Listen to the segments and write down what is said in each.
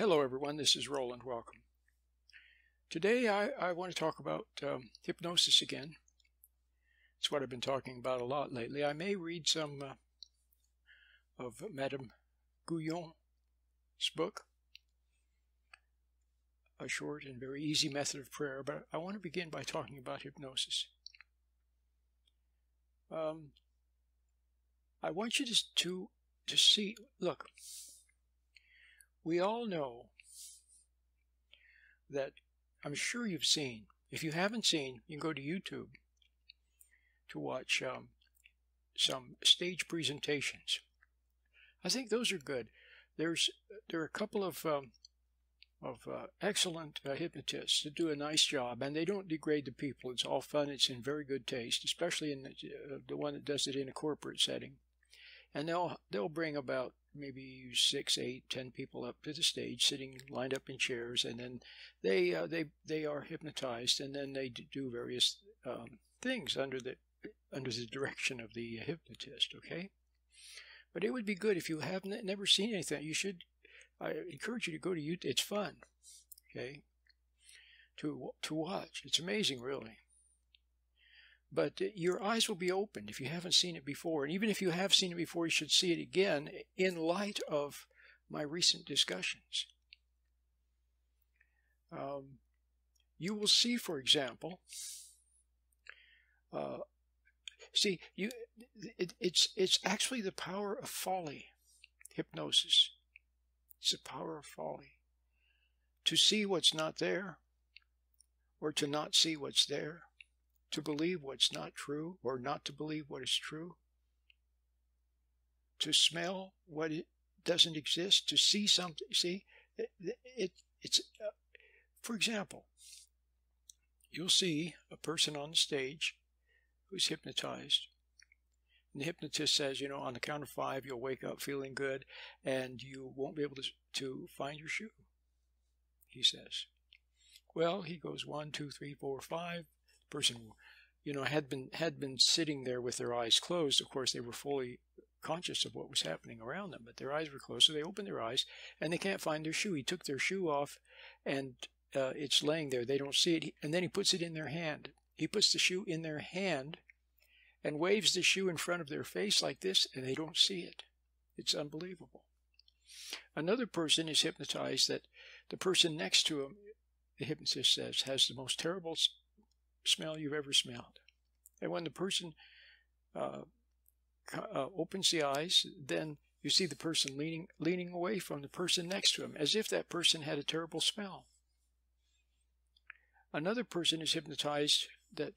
Hello, everyone. This is Roland. Welcome. Today, I, I want to talk about um, hypnosis again. It's what I've been talking about a lot lately. I may read some uh, of Madame Guyon's book, A Short and Very Easy Method of Prayer, but I want to begin by talking about hypnosis. Um, I want you to, to, to see, look, we all know that I'm sure you've seen. If you haven't seen, you can go to YouTube to watch um, some stage presentations. I think those are good. There's there are a couple of um, of uh, excellent uh, hypnotists that do a nice job, and they don't degrade the people. It's all fun. It's in very good taste, especially in the, uh, the one that does it in a corporate setting. And they'll they'll bring about maybe six, eight, ten people up to the stage, sitting lined up in chairs, and then they uh, they they are hypnotized, and then they do various um, things under the under the direction of the hypnotist. Okay, but it would be good if you have never seen anything. You should. I encourage you to go to YouTube. It's fun. Okay, to to watch. It's amazing, really but your eyes will be opened if you haven't seen it before. And even if you have seen it before, you should see it again in light of my recent discussions. Um, you will see, for example, uh, see, you, it, it's, it's actually the power of folly, hypnosis. It's the power of folly. To see what's not there, or to not see what's there to believe what's not true or not to believe what is true, to smell what it doesn't exist, to see something. See, it, it it's, uh, for example, you'll see a person on the stage who's hypnotized. And the hypnotist says, you know, on the count of five, you'll wake up feeling good and you won't be able to, to find your shoe, he says. Well, he goes one, two, three, four, five person, you know, had been had been sitting there with their eyes closed. Of course, they were fully conscious of what was happening around them, but their eyes were closed, so they opened their eyes and they can't find their shoe. He took their shoe off, and uh, it's laying there. They don't see it, and then he puts it in their hand. He puts the shoe in their hand and waves the shoe in front of their face like this, and they don't see it. It's unbelievable. Another person is hypnotized that the person next to him, the hypnotist says, has the most terrible smell you've ever smelled. And when the person uh, uh, opens the eyes, then you see the person leaning leaning away from the person next to him, as if that person had a terrible smell. Another person is hypnotized that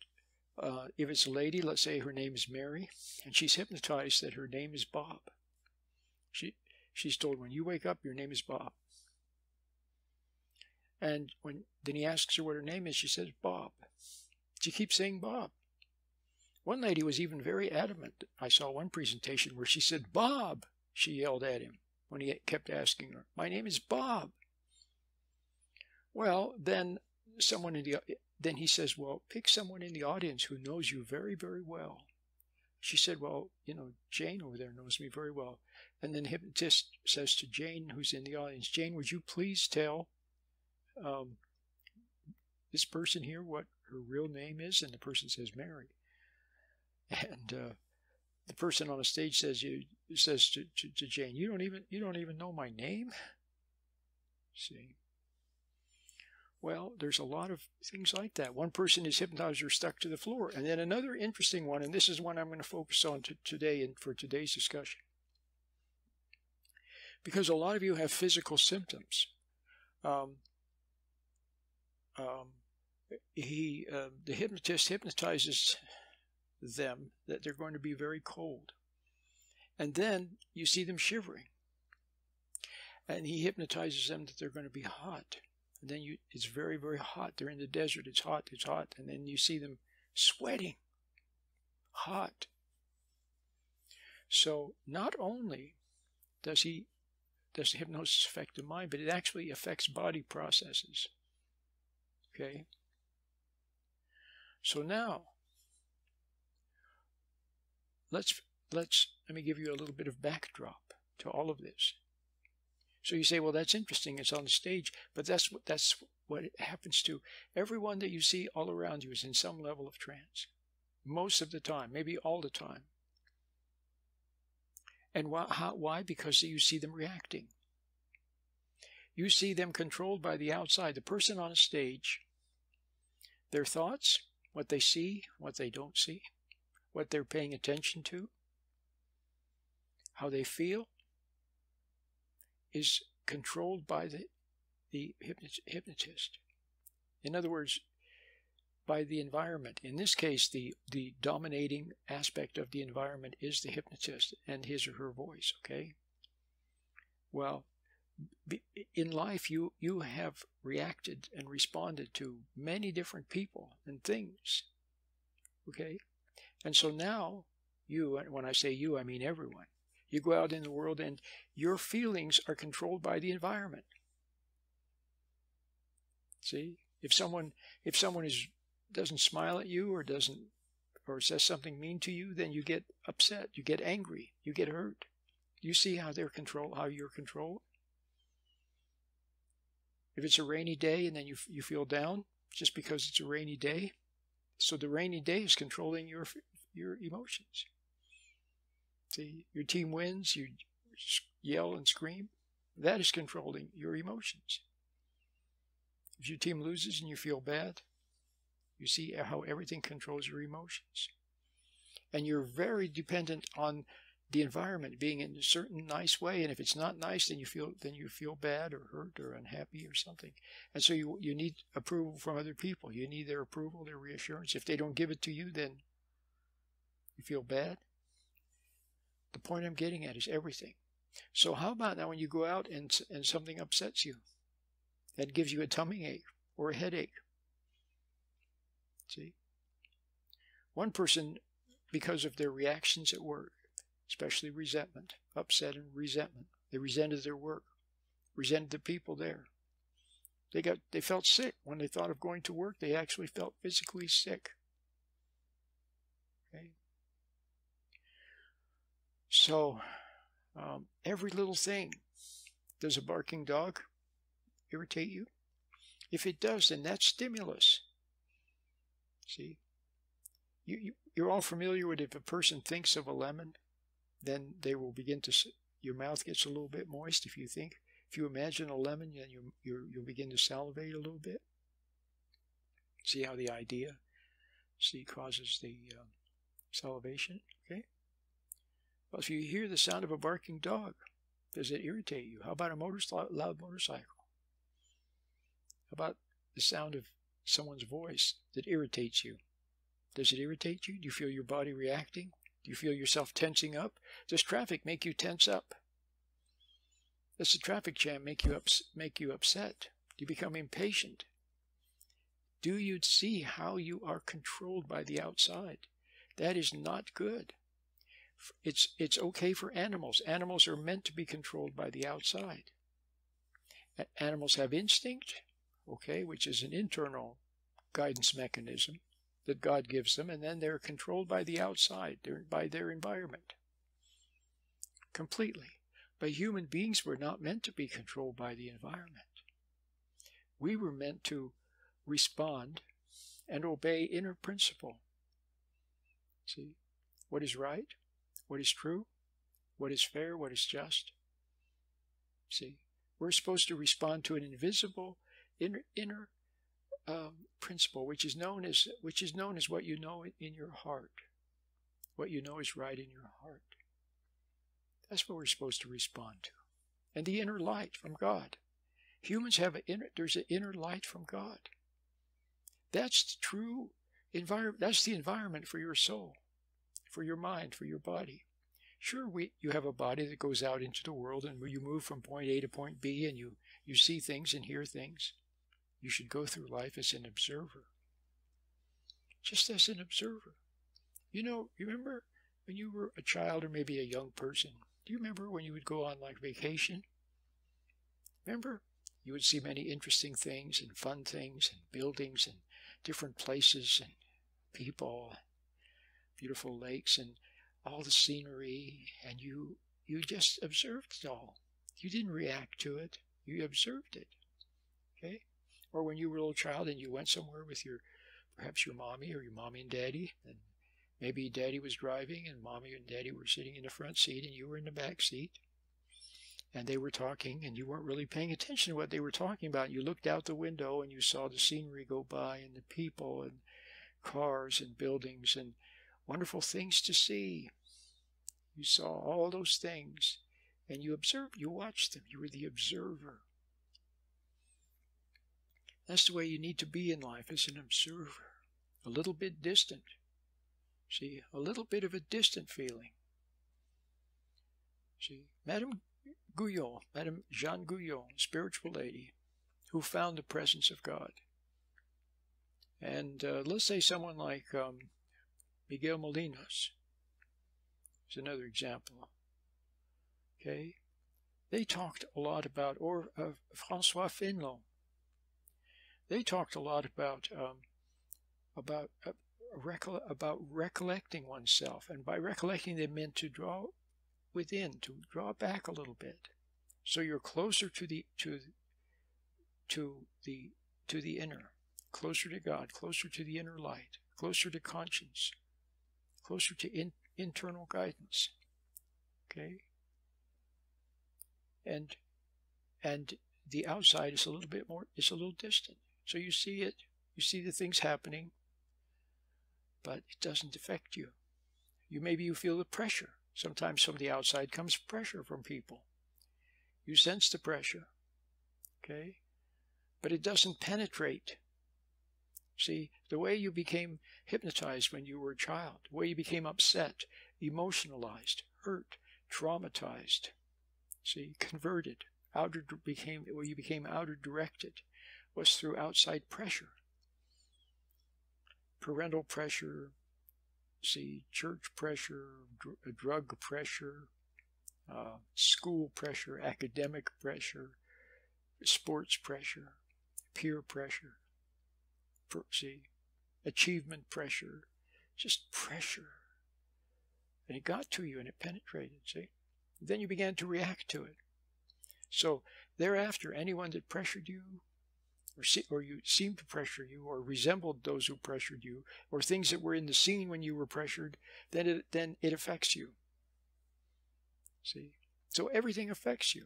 uh, if it's a lady, let's say her name is Mary, and she's hypnotized that her name is Bob. She she's told when you wake up, your name is Bob. And when then he asks her what her name is, she says Bob. She keeps saying Bob. One lady was even very adamant. I saw one presentation where she said, Bob, she yelled at him when he kept asking her, My name is Bob. Well, then someone in the then he says, Well, pick someone in the audience who knows you very, very well. She said, Well, you know, Jane over there knows me very well. And then the hypnotist says to Jane, who's in the audience, Jane, would you please tell um, this person here what her real name is? And the person says Mary. And uh, the person on the stage says you says to, to, to Jane, you don't even you don't even know my name. See. Well, there's a lot of things like that. One person is hypnotized or stuck to the floor. And then another interesting one, and this is one I'm going to focus on today and for today's discussion. Because a lot of you have physical symptoms. Um, um, he uh, the hypnotist hypnotizes them that they're going to be very cold. And then you see them shivering. And he hypnotizes them that they're going to be hot. And then you it's very very hot. They're in the desert. It's hot. It's hot. And then you see them sweating. Hot. So not only does he does the hypnosis affect the mind but it actually affects body processes. Okay so now, let's let's let me give you a little bit of backdrop to all of this. So you say, well, that's interesting. It's on the stage, but that's what that's what happens to everyone that you see all around you is in some level of trance, most of the time, maybe all the time. And why? How, why? Because you see them reacting. You see them controlled by the outside. The person on a stage, their thoughts, what they see, what they don't see, what they're paying attention to, how they feel, is controlled by the, the hypnotist. In other words, by the environment. In this case, the, the dominating aspect of the environment is the hypnotist and his or her voice, okay? Well, in life, you, you have reacted and responded to many different people and things, okay? And so now, you, when I say you, I mean everyone, you go out in the world and your feelings are controlled by the environment. See, if someone if someone is doesn't smile at you or doesn't or says something mean to you, then you get upset, you get angry, you get hurt. You see how they're control how you're controlled. If it's a rainy day and then you you feel down just because it's a rainy day, so the rainy day is controlling your your emotions. See, your team wins, you yell and scream. That is controlling your emotions. If your team loses and you feel bad, you see how everything controls your emotions. And you're very dependent on the environment being in a certain nice way and if it's not nice then you feel then you feel bad or hurt or unhappy or something and so you you need approval from other people you need their approval their reassurance if they don't give it to you then you feel bad the point I'm getting at is everything. So how about now when you go out and, and something upsets you? That gives you a tummy ache or a headache. See? One person, because of their reactions at work, especially resentment, upset and resentment, they resented their work, resented the people there. They got they felt sick when they thought of going to work. They actually felt physically sick. Okay? So, um, every little thing. Does a barking dog irritate you? If it does, then that's stimulus. See? You, you, you're all familiar with if a person thinks of a lemon, then they will begin to, your mouth gets a little bit moist if you think. If you imagine a lemon, then you, you, you'll begin to salivate a little bit. See how the idea, see, causes the uh, salivation, okay? Well, if you hear the sound of a barking dog, does it irritate you? How about a motor, loud motorcycle? How about the sound of someone's voice that irritates you? Does it irritate you? Do you feel your body reacting? Do you feel yourself tensing up? Does traffic make you tense up? Does the traffic jam make you ups- make you upset? Do you become impatient? Do you see how you are controlled by the outside? That is not good it's it's okay for animals. Animals are meant to be controlled by the outside. Animals have instinct, okay, which is an internal guidance mechanism that God gives them, and then they're controlled by the outside, by their environment. Completely. But human beings were not meant to be controlled by the environment. We were meant to respond and obey inner principle. See, what is right, what is true, what is fair, what is just. See, we're supposed to respond to an invisible inner, inner um, principle, which is known as which is known as what you know in your heart. What you know is right in your heart. That's what we're supposed to respond to, and the inner light from God. Humans have an inner. There's an inner light from God. That's the true environment. That's the environment for your soul for your mind, for your body. Sure, we, you have a body that goes out into the world and you move from point A to point B and you, you see things and hear things. You should go through life as an observer. Just as an observer. You know, remember when you were a child or maybe a young person? Do you remember when you would go on like vacation? Remember? You would see many interesting things and fun things and buildings and different places and people beautiful lakes and all the scenery, and you you just observed it all. You didn't react to it. You observed it. Okay? Or when you were a little child and you went somewhere with your, perhaps your mommy or your mommy and daddy, and maybe daddy was driving and mommy and daddy were sitting in the front seat and you were in the back seat and they were talking and you weren't really paying attention to what they were talking about. You looked out the window and you saw the scenery go by and the people and cars and buildings and wonderful things to see. You saw all those things and you observed, you watched them. You were the observer. That's the way you need to be in life as an observer, a little bit distant. See, a little bit of a distant feeling. See, Madame Guyon, Madame Jeanne Guyon, spiritual lady, who found the presence of God. And uh, let's say someone like um, Miguel Molinos is another example. Okay, they talked a lot about, or uh, Francois Fénelon. They talked a lot about um, about uh, about recollecting oneself, and by recollecting they meant to draw within, to draw back a little bit, so you're closer to the to to the to the inner, closer to God, closer to the inner light, closer to conscience, closer to in, internal guidance. Okay? And and the outside is a little bit more is a little distant. So you see it, you see the things happening, but it doesn't affect you. You maybe you feel the pressure. Sometimes from the outside comes pressure from people. You sense the pressure. Okay? But it doesn't penetrate. See, the way you became hypnotized when you were a child, the way you became upset, emotionalized, hurt, traumatized, see, converted, outer became where you became outer directed, was through outside pressure. Parental pressure, see, church pressure, dr drug pressure, uh, school pressure, academic pressure, sports pressure, peer pressure, see, achievement pressure, just pressure. And it got to you and it penetrated, see? Then you began to react to it. So thereafter, anyone that pressured you, or, see, or you seemed to pressure you, or resembled those who pressured you, or things that were in the scene when you were pressured, then it, then it affects you. See? So everything affects you.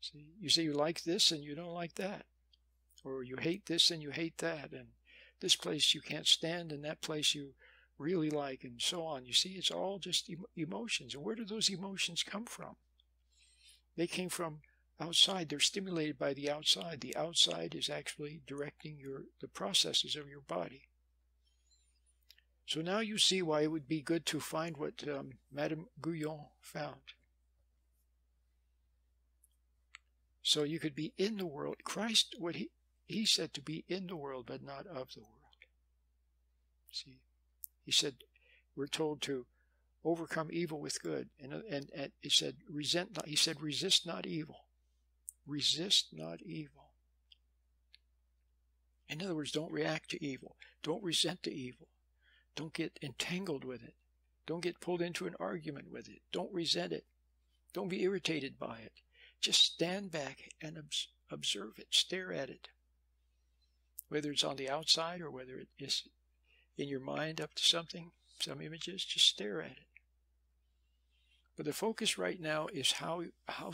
See? You say you like this and you don't like that. Or you hate this and you hate that. And this place you can't stand and that place you really like and so on. You see, it's all just emotions. And where do those emotions come from? They came from outside. They're stimulated by the outside. The outside is actually directing your the processes of your body. So now you see why it would be good to find what um, Madame Guyon found. So you could be in the world. Christ, what he, he said to be in the world, but not of the world. See, he said, we're told to overcome evil with good. And, and, and he said, resent he said, resist not evil. Resist not evil. In other words, don't react to evil. Don't resent the evil. Don't get entangled with it. Don't get pulled into an argument with it. Don't resent it. Don't be irritated by it. Just stand back and observe it, stare at it. Whether it's on the outside or whether it is in your mind up to something, some images, just stare at it. But the focus right now is how, how,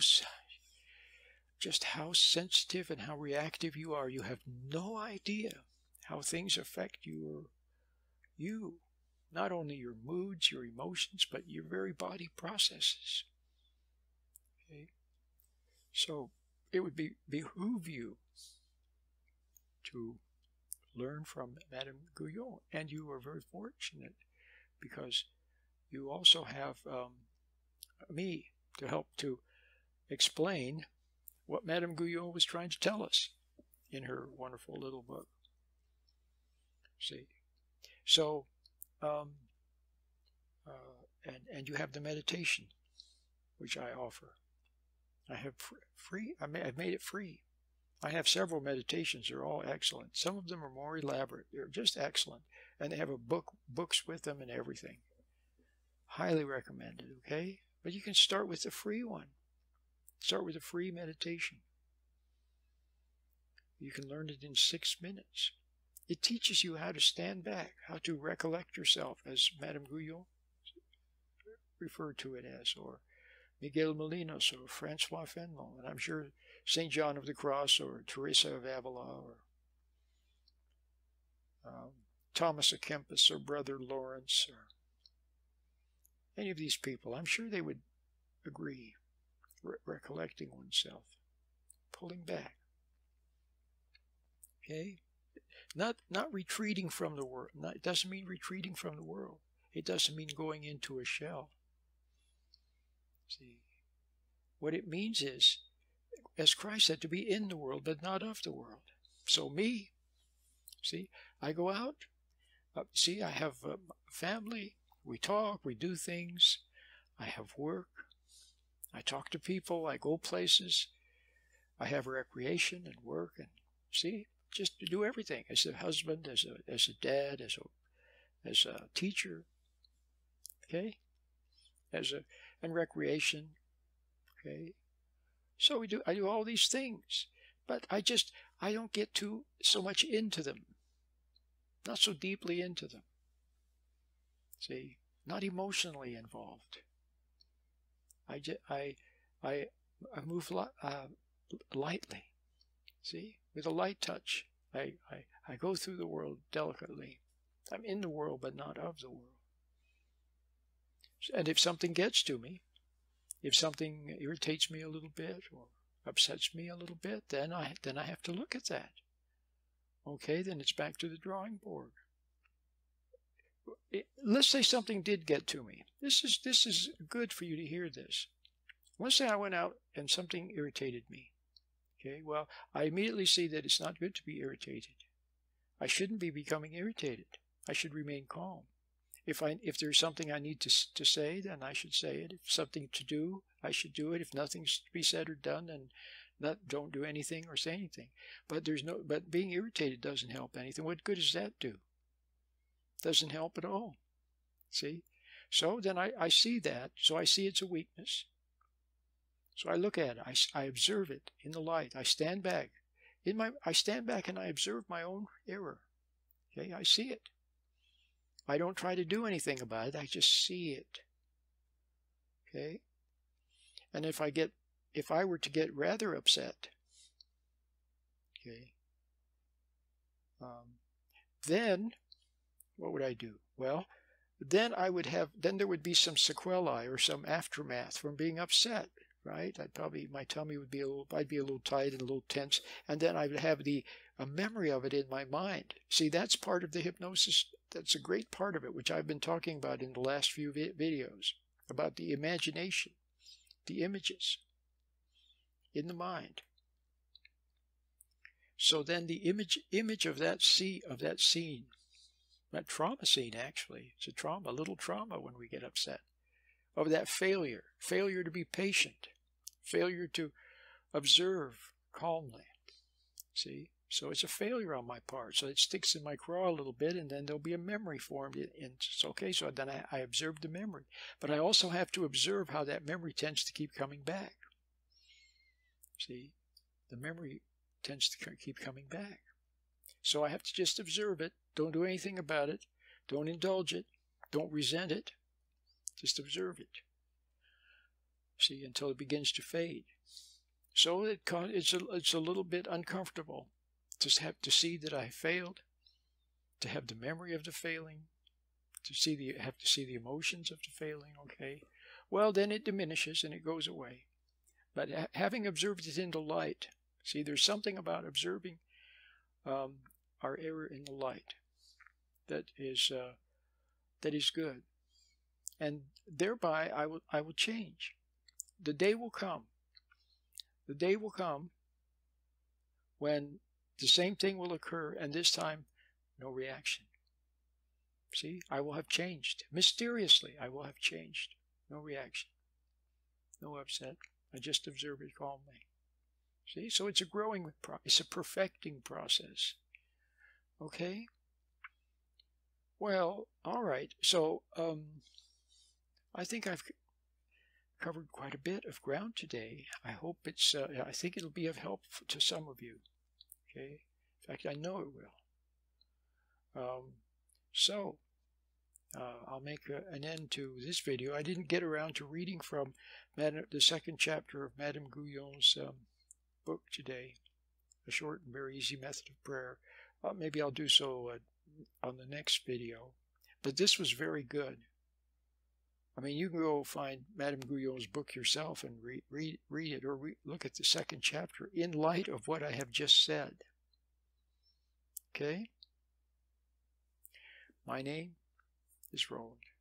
just how sensitive and how reactive you are. You have no idea how things affect you or you, not only your moods, your emotions, but your very body processes. Okay? So it would be behoove you to learn from Madame Guyon, and you are very fortunate because you also have um, me to help to explain what Madame Guyon was trying to tell us in her wonderful little book. See, so, um, uh, and, and you have the meditation, which I offer. I have free, I I've made it free. I have several meditations. They're all excellent. Some of them are more elaborate. They're just excellent. And they have a book, books with them and everything. Highly recommended, okay? But you can start with the free one. Start with a free meditation. You can learn it in six minutes. It teaches you how to stand back, how to recollect yourself, as Madame Guyon referred to it as, or Miguel Molinos, or Francois Fenelon, and I'm sure St. John of the Cross, or Teresa of Avila, or um, Thomas à Kempis, or Brother Lawrence, or any of these people. I'm sure they would agree, re recollecting oneself, pulling back. Okay? Not not retreating from the world. Not, it doesn't mean retreating from the world. It doesn't mean going into a shell. See, what it means is, as Christ said, to be in the world but not of the world. So me, see, I go out. Uh, see, I have a family. We talk. We do things. I have work. I talk to people. I go places. I have recreation and work and see just to do everything as a husband, as a as a dad, as a as a teacher. Okay, as a and recreation. Okay, so we do. I do all these things, but I just I don't get too so much into them. Not so deeply into them. See, not emotionally involved. I just, I I I move uh, lightly. See, with a light touch. I, I, I go through the world delicately. I'm in the world, but not of the world. And if something gets to me, if something irritates me a little bit or upsets me a little bit, then I then I have to look at that. Okay, then it's back to the drawing board. Let's say something did get to me. This is this is good for you to hear this. Let's say I went out and something irritated me. Okay, well, I immediately see that it's not good to be irritated. I shouldn't be becoming irritated. I should remain calm. If I if there's something I need to to say, then I should say it. If something to do, I should do it. If nothing's to be said or done, then not don't do anything or say anything. But there's no but being irritated doesn't help anything. What good does that do? Doesn't help at all. See? So then I, I see that. So I see it's a weakness. So I look at it, I, I observe it in the light. I stand back. In my, I stand back and I observe my own error. Okay, I see it. I don't try to do anything about it. I just see it. Okay, and if I get, if I were to get rather upset, okay, um, then what would I do? Well, then I would have, then there would be some sequelae or some aftermath from being upset right? I'd probably my tummy would be a little, I'd be a little tight and a little tense, and then I would have the a memory of it in my mind. See, that's part of the hypnosis. That's a great part of it, which I've been talking about in the last few vi videos about the imagination, the images in the mind. So then the image image of that sea, of that scene, that trauma scene actually, it's a trauma, a little trauma when we get upset of that failure, failure to be patient, failure to observe calmly. See? So it's a failure on my part. So it sticks in my craw a little bit, and then there'll be a memory formed. And it's okay. So then I, I observe the memory. But I also have to observe how that memory tends to keep coming back. See? The memory tends to keep coming back. So I have to just observe it. Don't do anything about it. Don't indulge it. Don't resent it. Just observe it. See, until it begins to fade. So it, it's, a, it's a little bit uncomfortable to have to see that I failed, to have the memory of the failing, to see the have to see the emotions of the failing. Okay, well then it diminishes and it goes away. But ha having observed it in the light, see, there's something about observing um, our error in the light that is uh, that is good and thereby I will, I will change. The day will come. The day will come when the same thing will occur, and this time, no reaction. See, I will have changed. Mysteriously, I will have changed. No reaction. No upset. I just observe it calmly. See, so it's a growing, it's a perfecting process. Okay? Well, all right. So, um, I think I've covered quite a bit of ground today. I hope it's, uh, I think it'll be of help to some of you. Okay. In fact, I know it will. Um, so, uh, I'll make a, an end to this video. I didn't get around to reading from Madame, the second chapter of Madame Guyon's um, book today, A Short and Very Easy Method of Prayer. Uh, maybe I'll do so uh, on the next video. But this was very good. I mean, you can go find Madame Guyon's book yourself and read, read, read it or re look at the second chapter in light of what I have just said. Okay? My name is Roland.